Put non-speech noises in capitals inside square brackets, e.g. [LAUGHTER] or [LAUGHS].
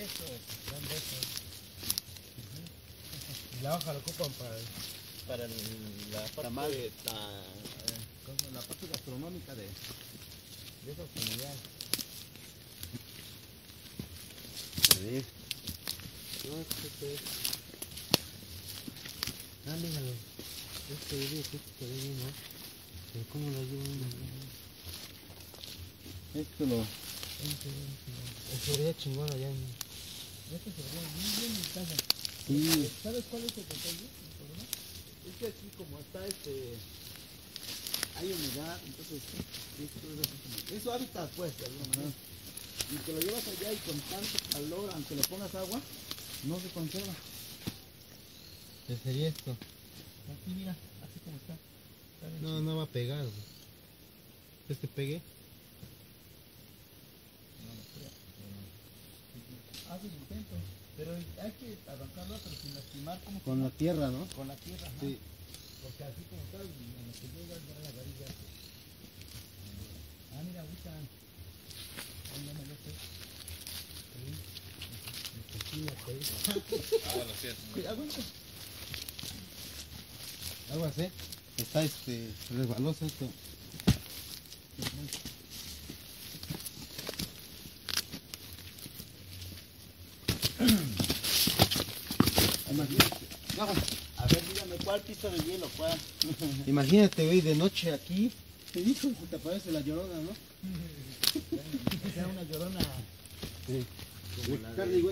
Eso, dan. Y la hoja lo ocupan para, para el- la parte, eh, ¿cómo? la parte gastronómica de, de esa comunidad. A ver. Este. Ah, míralo. Este video que se ve bien, ¿no? Pero ¿Cómo lo llevan? Esto lo. Se vería chingón allá en... Este se vería muy bien en casa. Sí. ¿Sabes cuál es el detalle? el problema? Es que aquí como está este... Hay humedad, entonces... Esto es así como... Es su hábitat pues, de alguna manera. Y te lo llevas allá y con tanto calor, aunque le pongas agua, no se conserva. ¿Qué sería esto? Aquí mira, así como está. No, no va a pegar. güey. ¿Este pegue? Haz el intento, pero hay que arrancarlo pero sin lastimar como Con la tierra, ¿no? con la tierra, ajá. Sí. porque así como está, en lo que llega ya la varilla. Ah, mira, ahorita. Ahí ya me lo sé. Ah, bueno, sí. Cuidado, güey. Algo así. Está este. resbaloso esto. Imagínate. A ver, dígame, ¿cuál pista de hielo? ¿Cuál? [LAUGHS] Imagínate, güey, de noche aquí. Te dijo, te parece la llorona, ¿no? [LAUGHS] Era una llorona. Sí. como la de-.